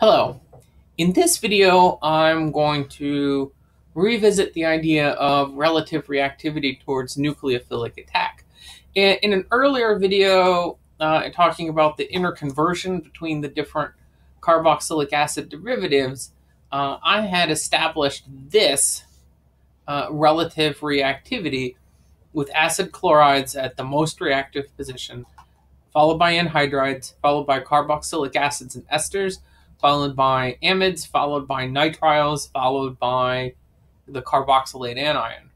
Hello. In this video, I'm going to revisit the idea of relative reactivity towards nucleophilic attack. In, an earlier video, uh, talking about the interconversion between the different carboxylic acid derivatives, uh, I had established this uh, relative reactivity with acid chlorides at the most reactive position, followed by anhydrides, followed by carboxylic acids and esters, followed by amides, followed by nitriles, followed by the carboxylate anion.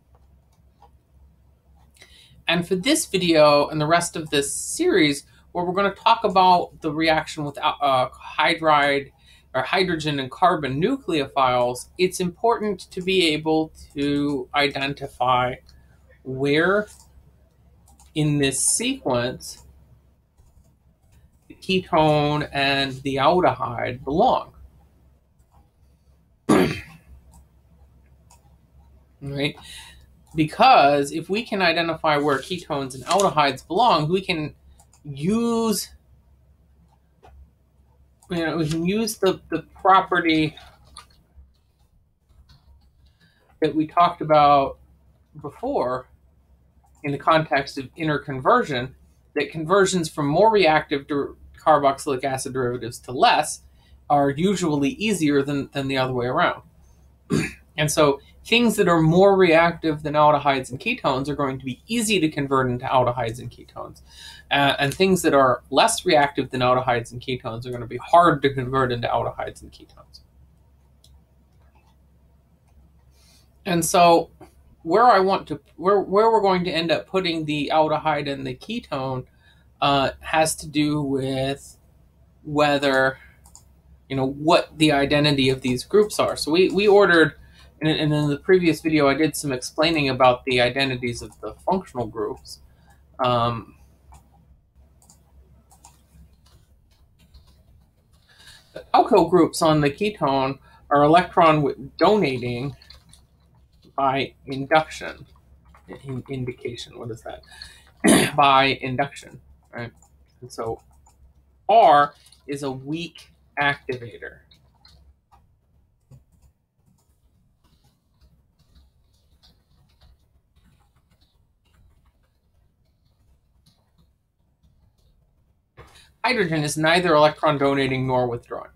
And for this video and the rest of this series, where we're going to talk about the reaction with uh, hydride or hydrogen and carbon nucleophiles, it's important to be able to identify where in this sequence ketone and the aldehyde belong. right? Because if we can identify where ketones and aldehydes belong, we can use you know, we can use the, the property that we talked about before in the context of interconversion, that conversions from more reactive carboxylic acid derivatives to less are usually easier than, than the other way around. and so things that are more reactive than aldehydes and ketones are going to be easy to convert into aldehydes and ketones. Uh, and things that are less reactive than aldehydes and ketones are going to be hard to convert into aldehydes and ketones. And so where I want to, where, where we're going to end up putting the aldehyde and the ketone uh, has to do with whether you know what the identity of these groups are. So we we ordered, and, and in the previous video I did some explaining about the identities of the functional groups. Um, the alkyl groups on the ketone are electron donating by induction. In indication, what is that? by induction right? And so R is a weak activator. Hydrogen is neither electron donating nor withdrawing.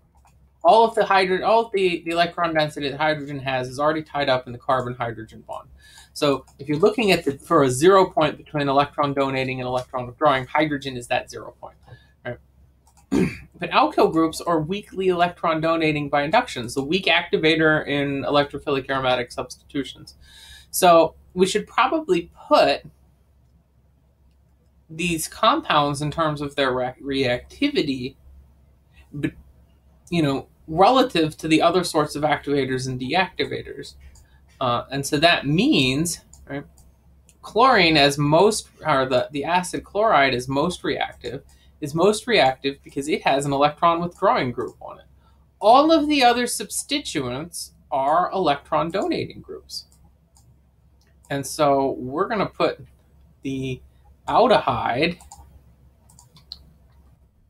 All of the hydrogen, all of the, the electron density that hydrogen has is already tied up in the carbon-hydrogen bond. So if you're looking at the, for a zero point between electron donating and electron withdrawing, hydrogen is that zero point. But alkyl groups are weakly electron donating by induction, so weak activator in electrophilic aromatic substitutions. So we should probably put these compounds in terms of their re reactivity, but you know, relative to the other sorts of activators and deactivators. Uh, and so that means right, chlorine as most, or the, the acid chloride is most reactive, is most reactive because it has an electron withdrawing group on it. All of the other substituents are electron donating groups. And so we're going to put the aldehyde,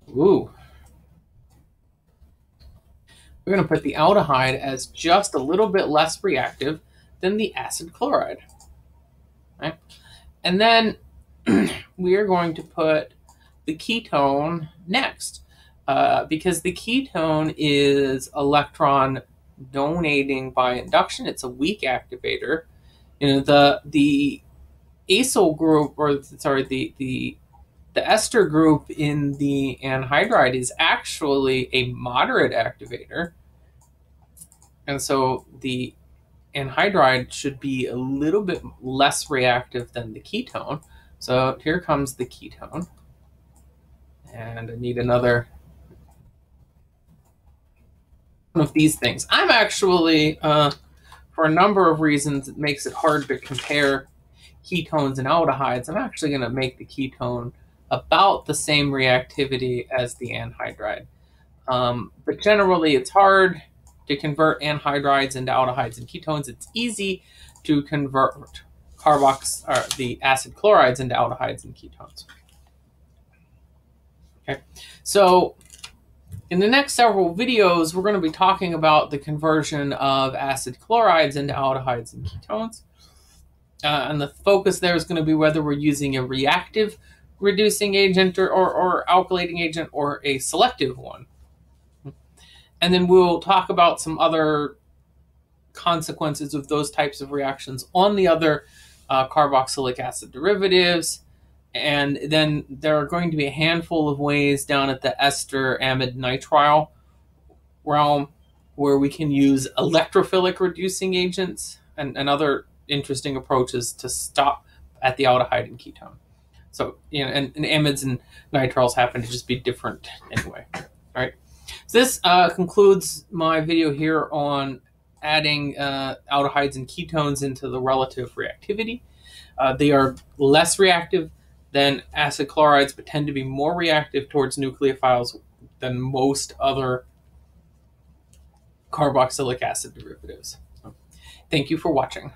ooh, we're going to put the aldehyde as just a little bit less reactive than the acid chloride. Right? And then we are going to put the ketone next uh, because the ketone is electron donating by induction. It's a weak activator. You know, the the acyl group, or sorry, the the the ester group in the anhydride is actually a moderate activator. And so the anhydride should be a little bit less reactive than the ketone. So here comes the ketone. And I need another one of these things. I'm actually, uh, for a number of reasons, it makes it hard to compare ketones and aldehydes. I'm actually going to make the ketone about the same reactivity as the anhydride. Um, but generally, it's hard to convert anhydrides into aldehydes and ketones. It's easy to convert carbox or the acid chlorides into aldehydes and ketones. Okay, so In the next several videos, we're going to be talking about the conversion of acid chlorides into aldehydes and ketones. Uh, and the focus there is going to be whether we're using a reactive reducing agent or, or, or alkylating agent or a selective one. And then we'll talk about some other consequences of those types of reactions on the other uh, carboxylic acid derivatives. And then there are going to be a handful of ways down at the ester amide nitrile realm where we can use electrophilic reducing agents and, and other interesting approaches to stop at the aldehyde and ketone. So, you know, and, and amides and nitriles happen to just be different anyway. All right. So this uh, concludes my video here on adding uh, aldehydes and ketones into the relative reactivity. Uh, they are less reactive than acid chlorides, but tend to be more reactive towards nucleophiles than most other carboxylic acid derivatives. Thank you for watching.